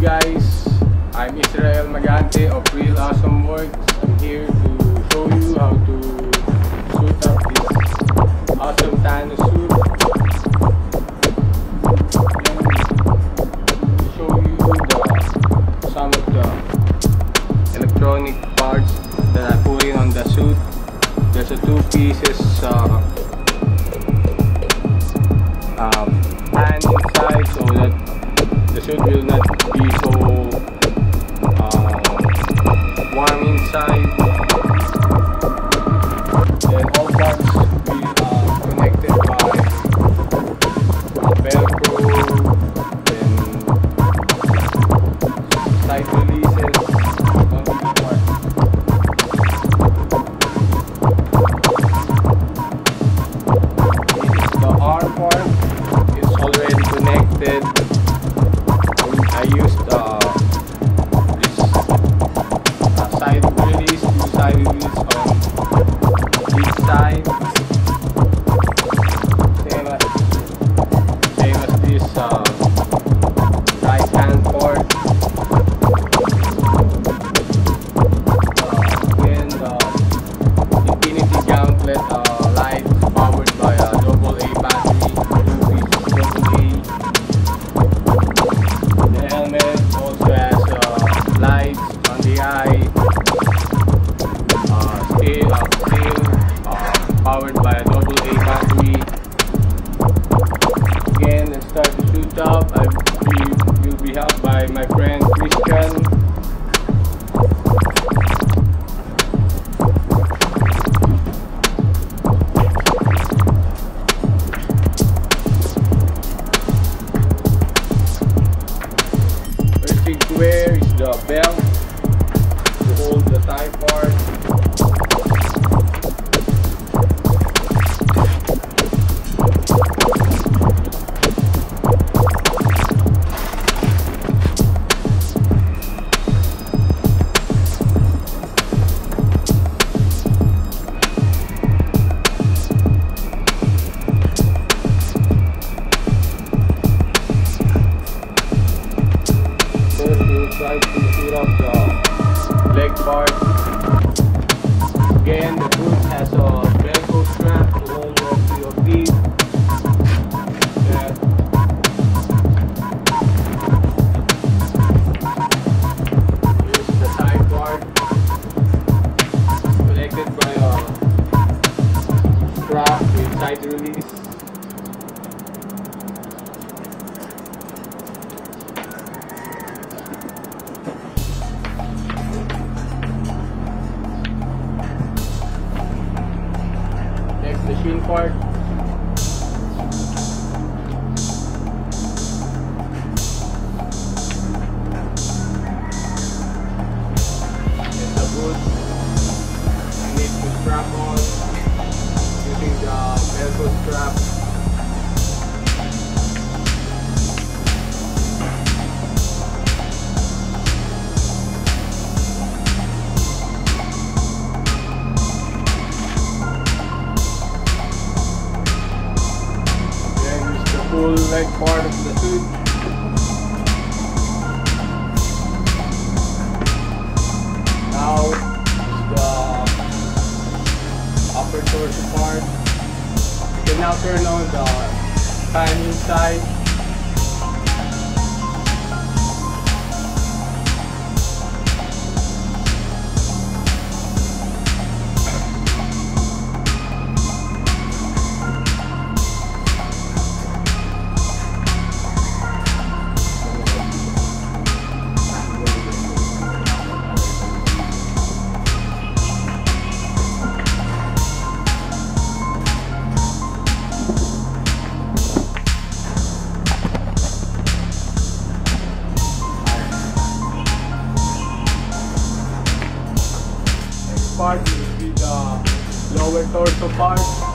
guys, I'm Israel Magante of Real Awesome Workz. I'm here to show you how to shoot up this awesome Thanos inside be helped by my friend Christian. Where is the belt to hold the tie part? now turn on the timing side so far.